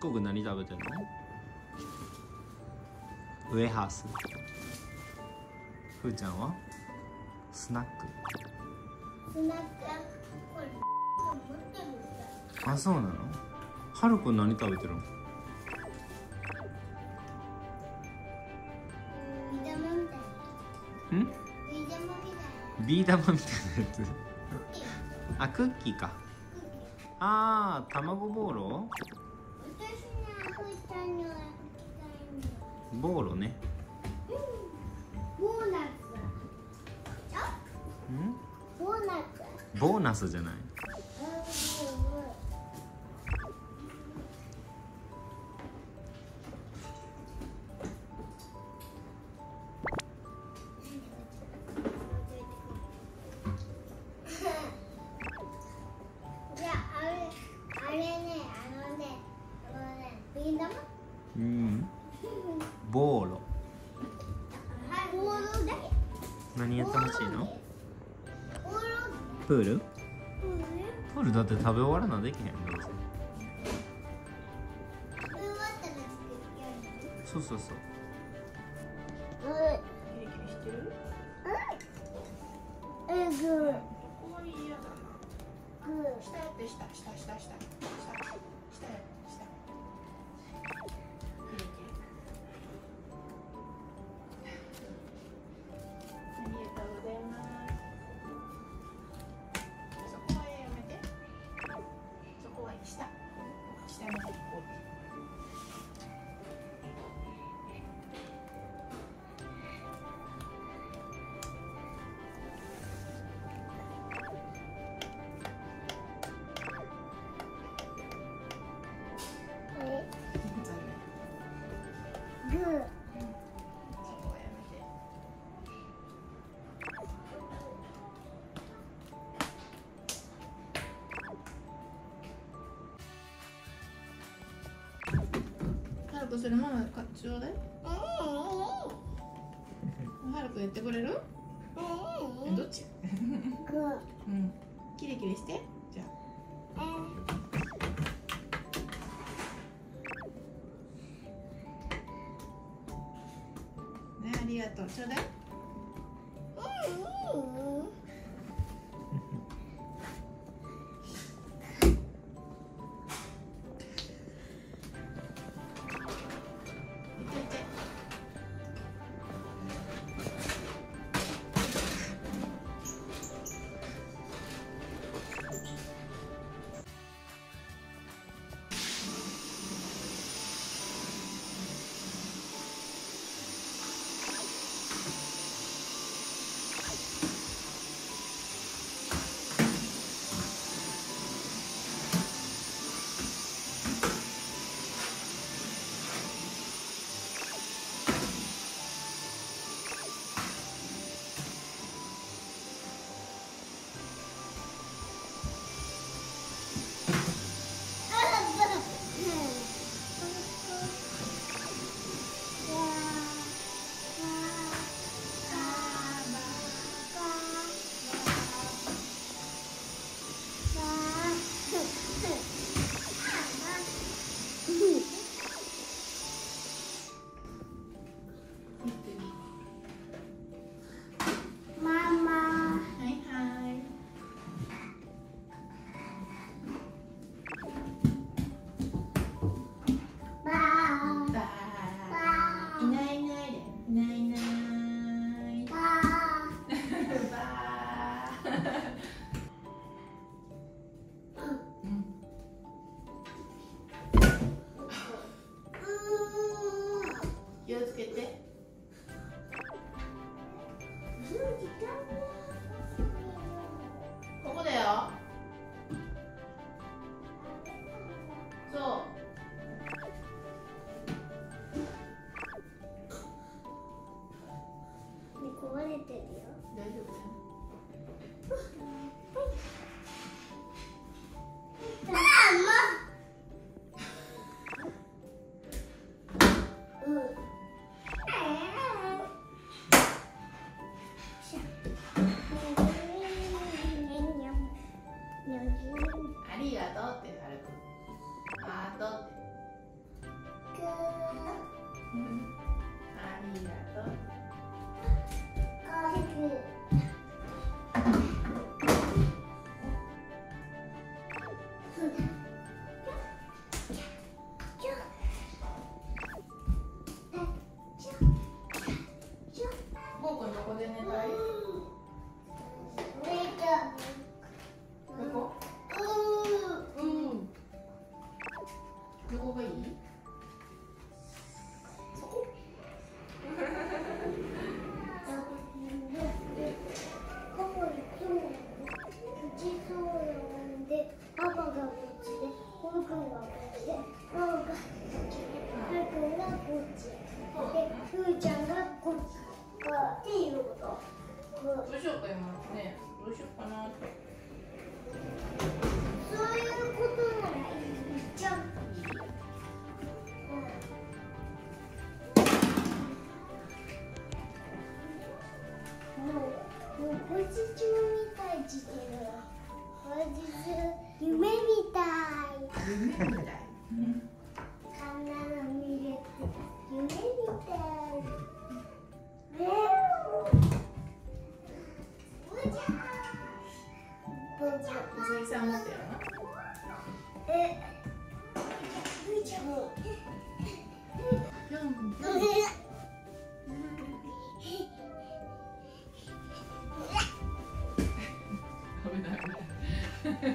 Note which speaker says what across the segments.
Speaker 1: こく何食べてんの？ウエハース。ふーちゃんは？スナック。
Speaker 2: スナック
Speaker 1: あそうなの？はるくん何食べてるの？
Speaker 2: ビー玉みたい
Speaker 1: ん？
Speaker 2: なビー玉みたいな
Speaker 1: やつ？あクッキーか。あー卵ボーロ
Speaker 2: 私にふーちゃんには聞きたいんだ
Speaker 1: ボーロね。
Speaker 2: ボーナスボーナス
Speaker 1: ボーナスじゃない。
Speaker 2: じゃああれあれねあのねあのねビー玉？
Speaker 1: うん ボーロ。何やってほしいの？
Speaker 2: ボール
Speaker 1: プール？
Speaker 2: うん
Speaker 1: プールだって食べ終わらなできへんどうせ
Speaker 2: これ終わったら作ってやる
Speaker 1: そうそうそう。
Speaker 3: 下やって下下下下下下下はるくそれママかちょうだい。はるくやってくれる？えどっち？うん。キリキリして。じゃあ。ねありがとう。ちょうだい。い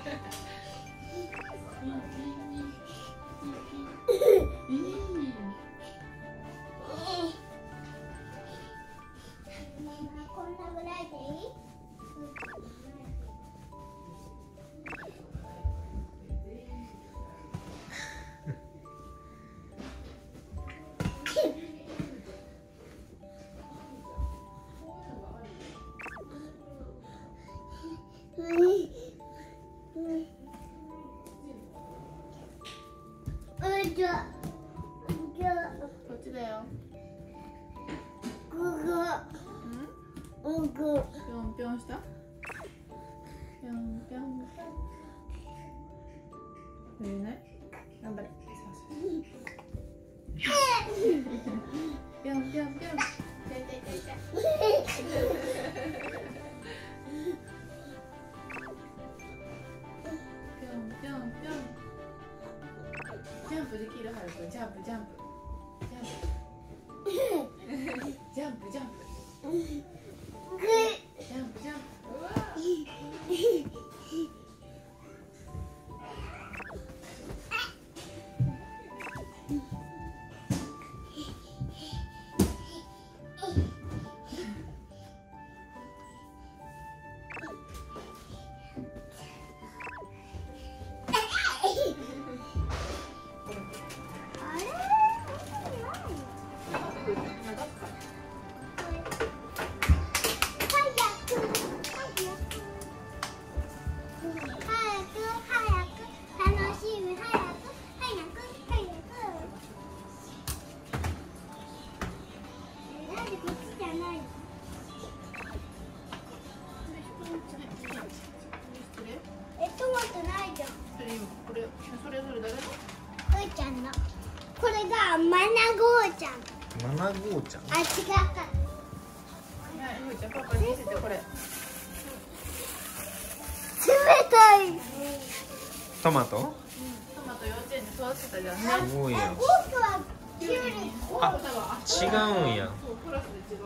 Speaker 3: Thank you. 寝れない頑張れ。ぴょんぴょんぴょん痛い痛い痛い痛いぴょんぴょんジャンプできるはるくんジャンプジャンプジャンプジャンプジャンプ
Speaker 2: ぐ
Speaker 3: ジャンプジャンプうわ
Speaker 2: こっちじゃないえトマトないじゃん。
Speaker 3: これそれぞれ誰の
Speaker 2: ふーちゃん。のこれがマナゴーちゃん。
Speaker 1: マナゴーちゃん。
Speaker 2: あ違った
Speaker 3: はいふーちゃん。パパに見せてこれ
Speaker 2: 冷たい
Speaker 1: トマト
Speaker 3: トマト幼稚園で育てたじゃん。ね
Speaker 1: すごいやん。
Speaker 2: 僕はキュウリ
Speaker 1: あ違うん。や
Speaker 3: クラスで違う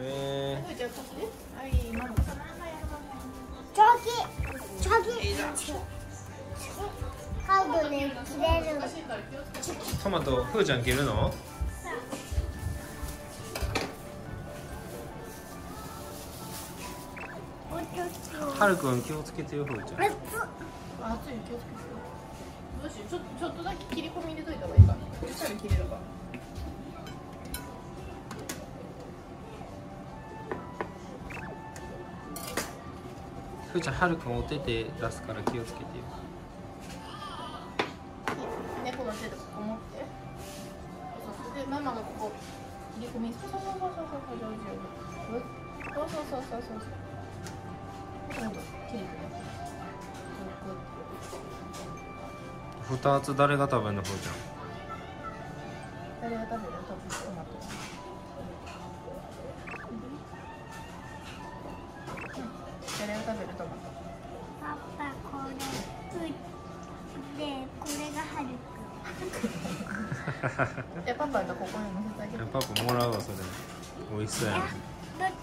Speaker 1: え
Speaker 3: ふー。ちゃん貸してはいママママ
Speaker 2: チョキチョキカー。ドで切れる、
Speaker 1: トマトふーちゃん切るの？
Speaker 2: おちょっ
Speaker 1: はるくん気をつけてよふーちゃん。
Speaker 2: と
Speaker 3: あ熱い気をつけてどうしよう。ちょちょっとだけ切り込み入れといた方がいいかそしたら切れるか。
Speaker 1: ふーちゃんはるくんお手手出すから気をつけてよ。
Speaker 3: 猫の手でここ持って。そうそうでママがここ切り込みそうそうそうそうそうそうそうそうそうそうそうそう切れてねこう
Speaker 1: つ誰が食べるのふーちゃん
Speaker 3: 誰が食べるトマトじゃあパパがここに乗せてあげる。
Speaker 1: パパもらうわそれ。美味しそうやね
Speaker 2: くんどっち？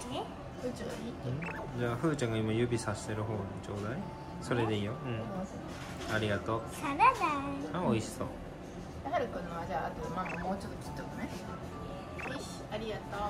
Speaker 3: 宇宙に
Speaker 1: んじゃあふーちゃんが今指さしてる方にちょうだい。それでいいよ。うん。ありがとう。
Speaker 2: サラダ。
Speaker 1: あ美味しそう。
Speaker 3: はるくんのはじゃああとママもうちょっと切っとくね。よしありがとう